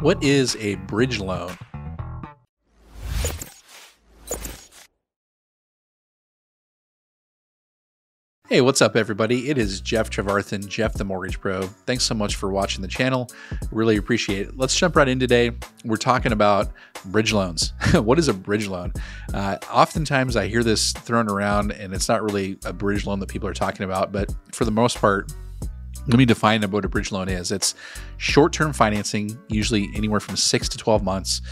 What is a bridge loan? Hey, what's up, everybody? It is Jeff Trevarthen, Jeff the Mortgage Pro. Thanks so much for watching the channel. Really appreciate it. Let's jump right in today. We're talking about bridge loans. what is a bridge loan? Uh, oftentimes, I hear this thrown around, and it's not really a bridge loan that people are talking about, but for the most part, let me define what a bridge loan is. It's short term financing, usually anywhere from six to 12 months,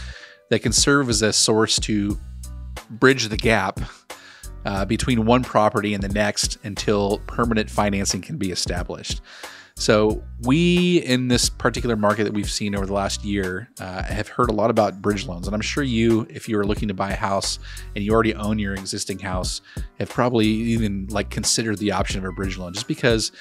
that can serve as a source to bridge the gap uh, between one property and the next until permanent financing can be established. So, we in this particular market that we've seen over the last year uh, have heard a lot about bridge loans. And I'm sure you, if you are looking to buy a house and you already own your existing house, have probably even like considered the option of a bridge loan just because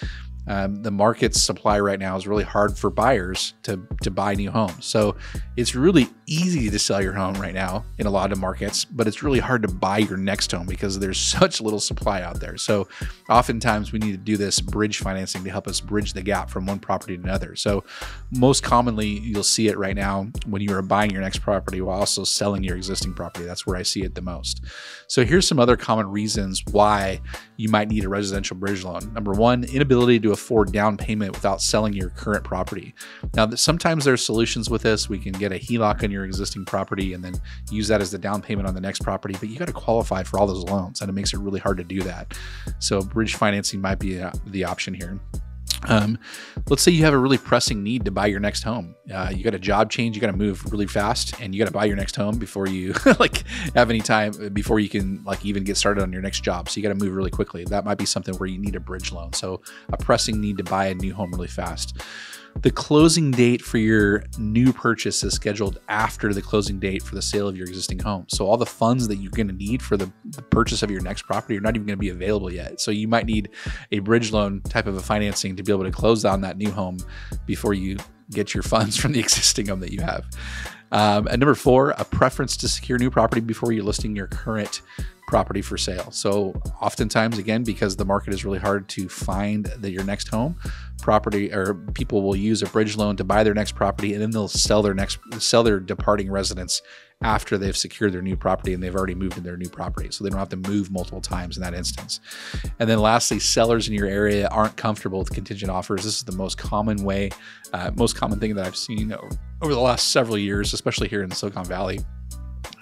um, the market's supply right now is really hard for buyers to, to buy new homes. So it's really easy to sell your home right now in a lot of markets, but it's really hard to buy your next home because there's such little supply out there. So oftentimes we need to do this bridge financing to help us bridge the gap from one property to another. So most commonly, you'll see it right now when you are buying your next property while also selling your existing property. That's where I see it the most. So here's some other common reasons why you might need a residential bridge loan. Number one, inability to afford down payment without selling your current property. Now, sometimes there's solutions with this. We can get a HELOC on your existing property and then use that as the down payment on the next property, but you got to qualify for all those loans, and it makes it really hard to do that. So, bridge financing might be uh, the option here. Um, let's say you have a really pressing need to buy your next home. Uh, you got a job change, you got to move really fast, and you got to buy your next home before you like have any time before you can like even get started on your next job. So you got to move really quickly. That might be something where you need a bridge loan. So a pressing need to buy a new home really fast. The closing date for your new purchase is scheduled after the closing date for the sale of your existing home. So all the funds that you're going to need for the, the, purchase of your next property are not even going to be available yet. So you might need a bridge loan type of a financing to be able to close on that new home before you get your funds from the existing home that you have. Um, and number four, a preference to secure new property before you're listing your current property for sale. So oftentimes, again, because the market is really hard to find the, your next home, property or people will use a bridge loan to buy their next property and then they'll sell their next sell their departing residence after they've secured their new property and they've already moved in their new property. So they don't have to move multiple times in that instance. And then lastly, sellers in your area aren't comfortable with contingent offers. This is the most common way, uh, most common thing that I've seen over the last several years, especially here in Silicon Valley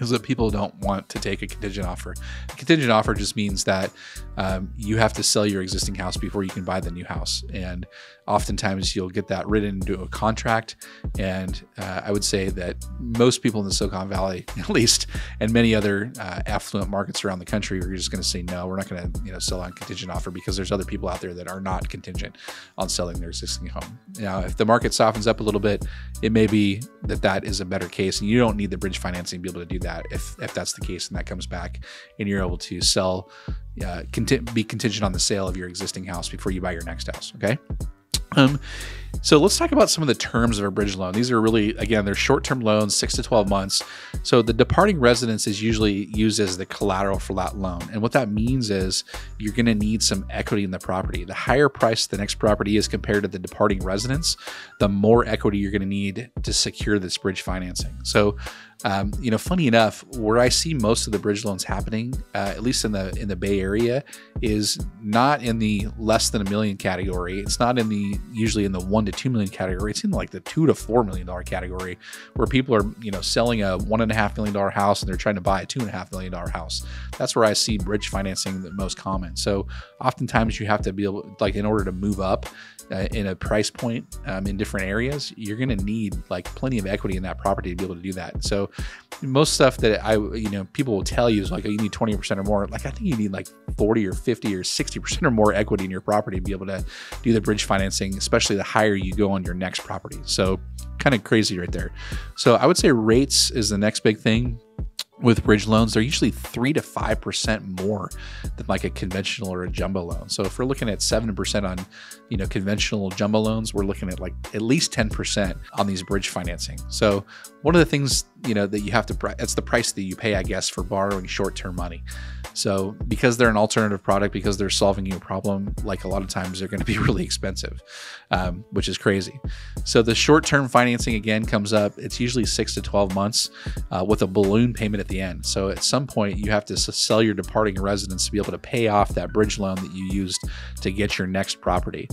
is that people don't want to take a contingent offer. A contingent offer just means that um, you have to sell your existing house before you can buy the new house. And oftentimes you'll get that written into a contract. And uh, I would say that most people in the Silicon Valley, at least, and many other uh, affluent markets around the country, are just going to say, no, we're not going to you know, sell on contingent offer because there's other people out there that are not contingent on selling their existing home. Now, if the market softens up a little bit, it may be that that is a better case. And you don't need the bridge financing to be able to do that if, if that's the case and that comes back and you're able to sell, uh, be contingent on the sale of your existing house before you buy your next house. Okay. Um, so let's talk about some of the terms of a bridge loan. These are really, again, they're short-term loans, six to 12 months. So the departing residence is usually used as the collateral for that loan. And what that means is you're going to need some equity in the property. The higher price the next property is compared to the departing residence, the more equity you're going to need to secure this bridge financing. So um, you know, funny enough, where I see most of the bridge loans happening, uh, at least in the in the Bay Area, is not in the less than a million category. It's not in the usually in the one to two million category. It's in like the two to four million dollar category, where people are you know selling a one and a half million dollar house and they're trying to buy a two and a half million dollar house. That's where I see bridge financing the most common. So oftentimes you have to be able, like, in order to move up uh, in a price point um, in different areas, you're going to need like plenty of equity in that property to be able to do that. So most stuff that I, you know, people will tell you is like, oh, you need 20% or more. Like, I think you need like 40 or 50 or 60% or more equity in your property to be able to do the bridge financing, especially the higher you go on your next property. So kind of crazy right there. So I would say rates is the next big thing. With bridge loans, they're usually three to five percent more than like a conventional or a jumbo loan. So if we're looking at seven percent on, you know, conventional jumbo loans, we're looking at like at least ten percent on these bridge financing. So one of the things you know that you have to that's the price that you pay, I guess, for borrowing short-term money. So because they're an alternative product, because they're solving you a problem, like a lot of times they're going to be really expensive, um, which is crazy. So the short-term financing again comes up. It's usually six to twelve months uh, with a balloon payment at the end. So at some point, you have to sell your departing residence to be able to pay off that bridge loan that you used to get your next property.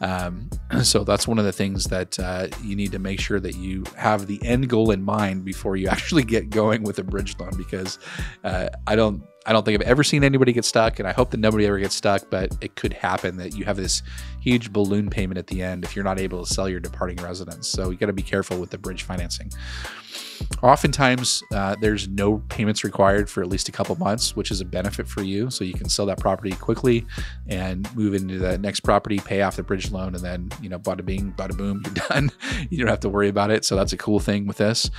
Um, so that's one of the things that uh, you need to make sure that you have the end goal in mind before you actually get going with a bridge loan, because uh, I don't. I don't think I've ever seen anybody get stuck, and I hope that nobody ever gets stuck, but it could happen that you have this huge balloon payment at the end if you're not able to sell your departing residence. So you got to be careful with the bridge financing. Oftentimes, uh, there's no payments required for at least a couple months, which is a benefit for you. So you can sell that property quickly and move into the next property, pay off the bridge loan, and then, you know, bada bing, bada boom, you're done. you don't have to worry about it. So that's a cool thing with this.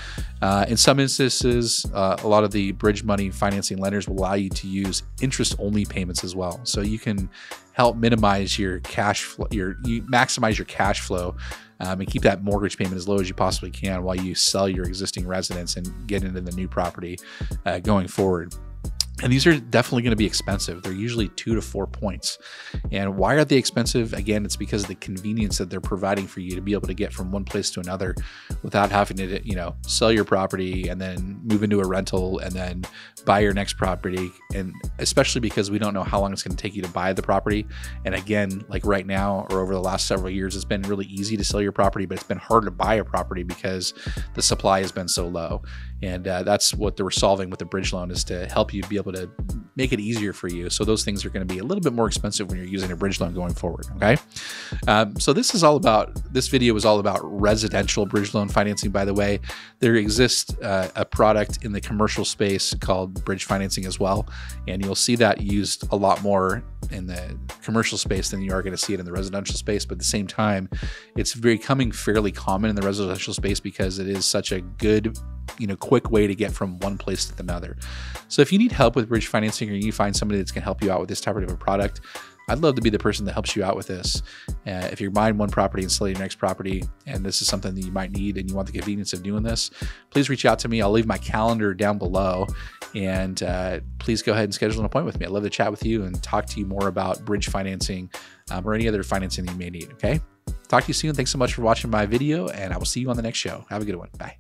Uh, in some instances, uh, a lot of the bridge money financing lenders will allow you to use interest only payments as well. So you can help minimize your cash flow, your you maximize your cash flow um, and keep that mortgage payment as low as you possibly can while you sell your existing residence and get into the new property uh, going forward. And these are definitely going to be expensive. They're usually two to four points. And why are they expensive? Again, it's because of the convenience that they're providing for you to be able to get from one place to another without having to, you know, sell your property and then move into a rental and then buy your next property. And especially because we don't know how long it's going to take you to buy the property. And again, like right now or over the last several years, it's been really easy to sell your property, but it's been hard to buy a property because the supply has been so low. And uh, that's what they were solving with the bridge loan is to help you be able to make it easier for you. So those things are going to be a little bit more expensive when you're using a bridge loan going forward. Okay. Um, so this is all about, this video is all about residential bridge loan financing, by the way. There exists uh, a product in the commercial space called bridge financing as well. And you'll see that used a lot more in the commercial space than you are going to see it in the residential space. But at the same time, it's becoming fairly common in the residential space because it is such a good you know quick way to get from one place to another so if you need help with bridge financing or you find somebody that's going to help you out with this type of a product I'd love to be the person that helps you out with this. Uh, if you're buying one property and selling your next property, and this is something that you might need and you want the convenience of doing this, please reach out to me. I'll leave my calendar down below, and uh, please go ahead and schedule an appointment with me. I'd love to chat with you and talk to you more about bridge financing um, or any other financing you may need. Okay. Talk to you soon. Thanks so much for watching my video, and I will see you on the next show. Have a good one. Bye.